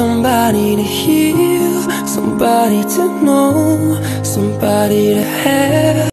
Somebody to heal, somebody to know, somebody to have.